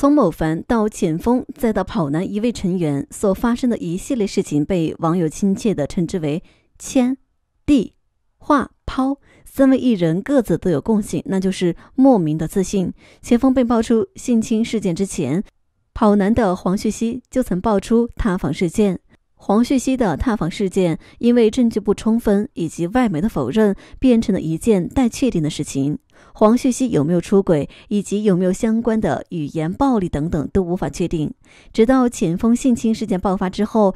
从某凡到简风，再到跑男一位成员所发生的一系列事情，被网友亲切地称之为“签、地、画、抛”。三位艺人各自都有共性，那就是莫名的自信。前锋被爆出性侵事件之前，跑男的黄旭熙就曾爆出塌房事件。黄旭熙的塌房事件，因为证据不充分以及外媒的否认，变成了一件待确定的事情。黄旭熙有没有出轨，以及有没有相关的语言暴力等等，都无法确定。直到前锋性侵事件爆发之后，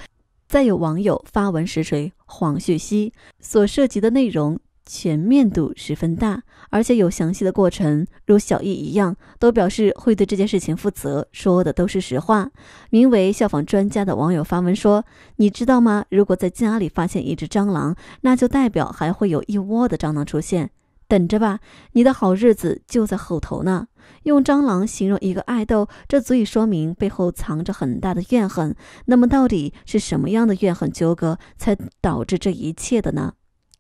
再有网友发文实锤黄旭熙所涉及的内容。全面度十分大，而且有详细的过程，如小易一样，都表示会对这件事情负责，说的都是实话。名为“效仿专家”的网友发文说：“你知道吗？如果在家里发现一只蟑螂，那就代表还会有一窝的蟑螂出现，等着吧，你的好日子就在后头呢。”用蟑螂形容一个爱豆，这足以说明背后藏着很大的怨恨。那么，到底是什么样的怨恨纠葛，才导致这一切的呢？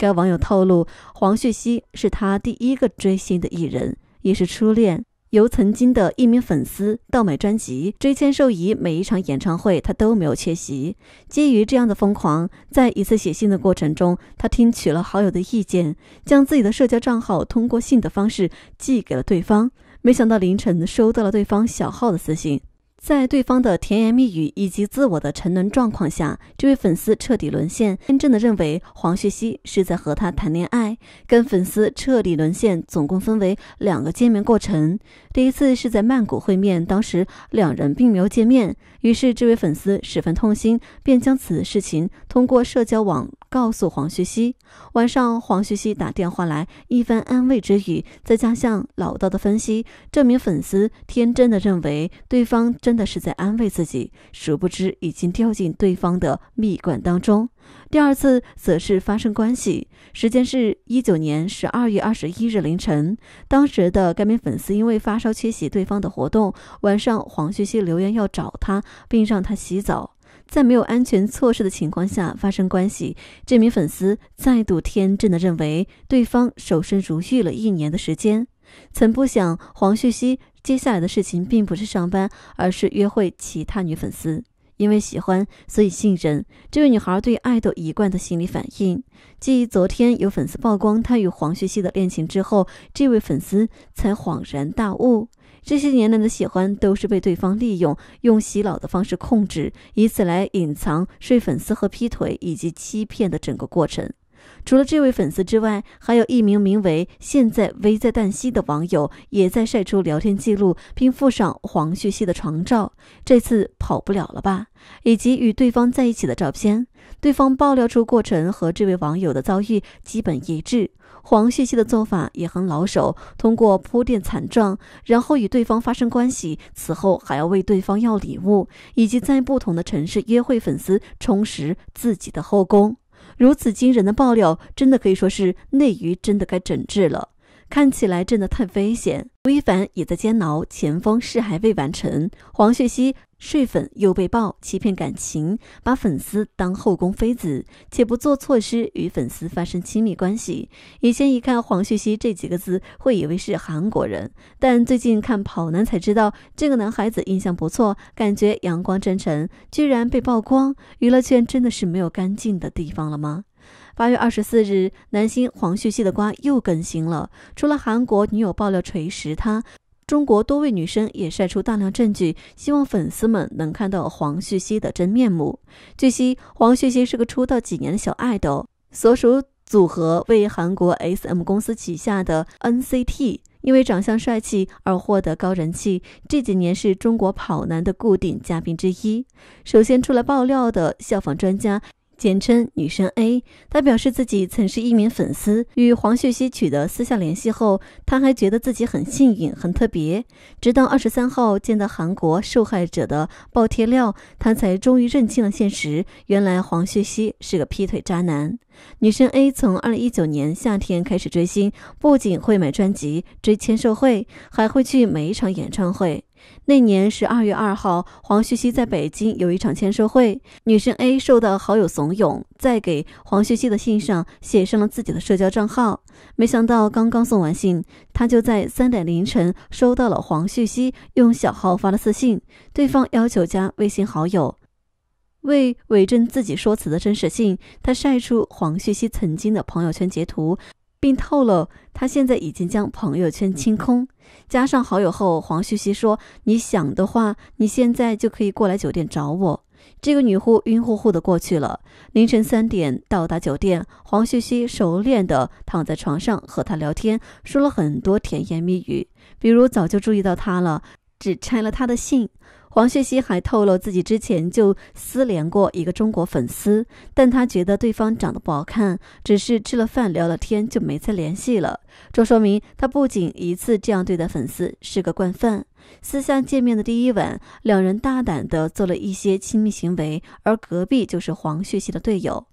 该网友透露，黄旭熙是他第一个追星的艺人，也是初恋。由曾经的一名粉丝到买专辑、追签售仪，每一场演唱会他都没有缺席。基于这样的疯狂，在一次写信的过程中，他听取了好友的意见，将自己的社交账号通过信的方式寄给了对方。没想到凌晨收到了对方小号的私信。在对方的甜言蜜语以及自我的沉沦状况下，这位粉丝彻底沦陷，天真的认为黄旭熙是在和他谈恋爱。跟粉丝彻底沦陷，总共分为两个见面过程。第一次是在曼谷会面，当时两人并没有见面，于是这位粉丝十分痛心，便将此事情通过社交网告诉黄旭熙。晚上，黄旭熙打电话来，一番安慰之语，再加上老道的分析，这名粉丝天真的认为对方真。的是在安慰自己，殊不知已经掉进对方的蜜罐当中。第二次则是发生关系，时间是一九年十二月二十一日凌晨。当时的该名粉丝因为发烧缺席对方的活动，晚上黄旭熙留言要找他，并让他洗澡。在没有安全措施的情况下发生关系，这名粉丝再度天真的认为对方守身如玉了一年的时间。曾不想黄旭熙。接下来的事情并不是上班，而是约会其他女粉丝。因为喜欢，所以信任。这位女孩对爱豆一贯的心理反应。继昨天有粉丝曝光她与黄旭熙的恋情之后，这位粉丝才恍然大悟：这些年来的喜欢都是被对方利用，用洗脑的方式控制，以此来隐藏睡粉丝和劈腿以及欺骗的整个过程。除了这位粉丝之外，还有一名名为“现在危在旦夕”的网友也在晒出聊天记录，并附上黄旭熙的床照。这次跑不了了吧？以及与对方在一起的照片。对方爆料出过程和这位网友的遭遇基本一致。黄旭熙的做法也很老手，通过铺垫惨状，然后与对方发生关系，此后还要为对方要礼物，以及在不同的城市约会粉丝，充实自己的后宫。如此惊人的爆料，真的可以说是内娱真的该整治了。看起来真的太危险。吴亦凡也在煎熬，前锋事还未完成。黄旭熙睡粉又被曝欺骗感情，把粉丝当后宫妃子，且不做措施与粉丝发生亲密关系。以前一看黄旭熙这几个字，会以为是韩国人，但最近看跑男才知道，这个男孩子印象不错，感觉阳光真诚，居然被曝光。娱乐圈真的是没有干净的地方了吗？八月二十四日，男星黄旭熙的瓜又更新了。除了韩国女友爆料锤实他，中国多位女生也晒出大量证据，希望粉丝们能看到黄旭熙的真面目。据悉，黄旭熙是个出道几年的小爱豆，所属组合为韩国 SM 公司旗下的 NCT，因为长相帅气而获得高人气，这几年是中国跑男的固定嘉宾之一。首先出来爆料的效仿专家。简称女生 A，她表示自己曾是一名粉丝，与黄旭熙取得私下联系后，她还觉得自己很幸运、很特别。直到二十三号见到韩国受害者的爆贴料，她才终于认清了现实，原来黄旭熙是个劈腿渣男。女生 A 从二零一九年夏天开始追星，不仅会买专辑、追签售会，还会去每一场演唱会。那年十二月二号，黄旭熙在北京有一场签售会，女生 A 受到好友怂恿，在给黄旭熙的信上写上了自己的社交账号。没想到刚刚送完信，她就在三点凌晨收到了黄旭熙用小号发的私信，对方要求加微信好友。为伪证自己说辞的真实性，她晒出黄旭熙曾经的朋友圈截图。并透露，他现在已经将朋友圈清空。加上好友后，黄旭熙说：“你想的话，你现在就可以过来酒店找我。”这个女护晕乎乎的过去了。凌晨三点到达酒店，黄旭熙熟练地躺在床上和她聊天，说了很多甜言蜜语，比如早就注意到她了，只拆了她的信。黄旭熙还透露，自己之前就私联过一个中国粉丝，但他觉得对方长得不好看，只是吃了饭聊了天就没再联系了。这说明他不仅一次这样对待粉丝，是个惯犯。私下见面的第一晚，两人大胆地做了一些亲密行为，而隔壁就是黄旭熙的队友。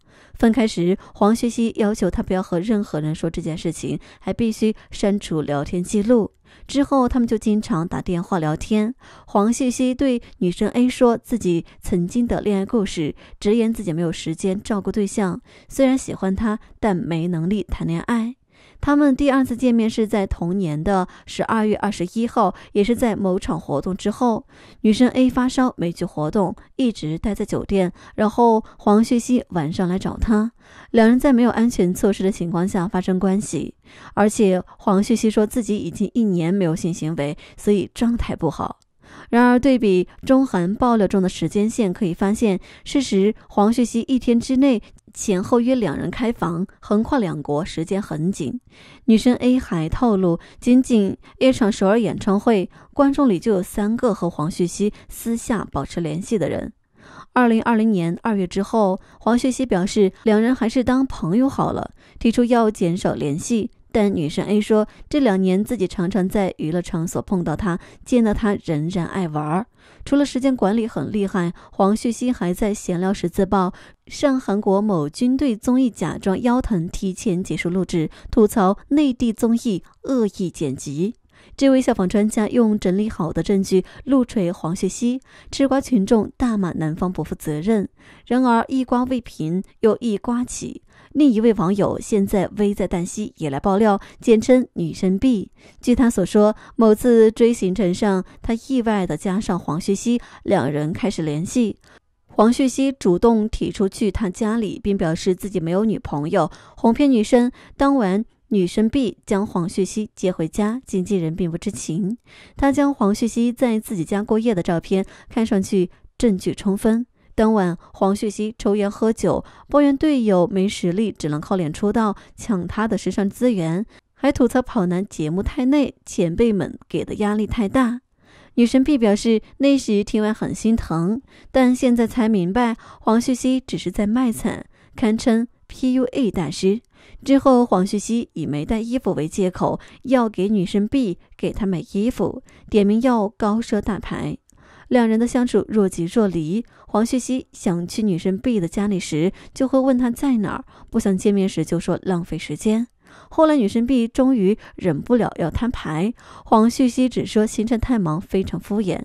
分开时，黄旭熙要求他不要和任何人说这件事情，还必须删除聊天记录。之后，他们就经常打电话聊天。黄旭熙对女生 A 说自己曾经的恋爱故事，直言自己没有时间照顾对象，虽然喜欢她，但没能力谈恋爱。他们第二次见面是在同年的十二月二十一号，也是在某场活动之后。女生 A 发烧没去活动，一直待在酒店。然后黄旭熙晚上来找她，两人在没有安全措施的情况下发生关系。而且黄旭熙说自己已经一年没有性行为，所以状态不好。然而对比中韩爆料中的时间线，可以发现，事实黄旭熙一天之内。前后约两人开房，横跨两国，时间很紧。女生 A 还透露，仅仅一场首尔演唱会，观众里就有三个和黄旭熙私下保持联系的人。二零二零年二月之后，黄旭熙表示，两人还是当朋友好了，提出要减少联系。但女生 A 说，这两年自己常常在娱乐场所碰到他，见到他仍然爱玩。除了时间管理很厉害，黄旭熙还在闲聊时自曝上韩国某军队综艺假装腰疼提前结束录制，吐槽内地综艺恶意剪辑。这位消防专家用整理好的证据怒锤黄旭熙，吃瓜群众大骂男方不负责任。然而一瓜未平，又一瓜起。另一位网友现在危在旦夕，也来爆料，简称女生 B。据他所说，某次追行程上，他意外的加上黄旭熙，两人开始联系。黄旭熙主动提出去他家里，并表示自己没有女朋友，哄骗女生。当晚，女生 B 将黄旭熙接回家，经纪人并不知情。他将黄旭熙在自己家过夜的照片，看上去证据充分。当晚，黄旭熙抽烟喝酒，抱怨队友没实力，只能靠脸出道，抢他的时尚资源，还吐槽跑男节目太累，前辈们给的压力太大。女神 B 表示，那时听完很心疼，但现在才明白，黄旭熙只是在卖惨，堪称 PUA 大师。之后，黄旭熙以没带衣服为借口，要给女神 B 给她买衣服，点名要高奢大牌。两人的相处若即若离。黄旭熙想去女生 B 的家里时，就会问她在哪儿；不想见面时，就说浪费时间。后来女生 B 终于忍不了要摊牌，黄旭熙只说行程太忙，非常敷衍。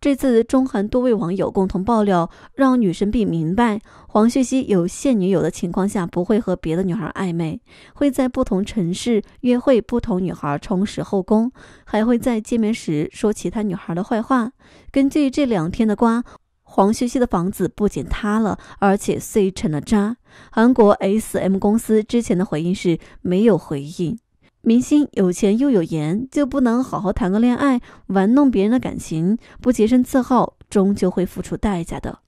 这次中韩多位网友共同爆料，让女神 B 明白，黄旭熙有现女友的情况下，不会和别的女孩暧昧，会在不同城市约会不同女孩，充实后宫，还会在见面时说其他女孩的坏话。根据这两天的瓜，黄旭熙的房子不仅塌了，而且碎成了渣。韩国 SM 公司之前的回应是没有回应。明星有钱又有颜，就不能好好谈个恋爱，玩弄别人的感情，不洁身自好，终究会付出代价的。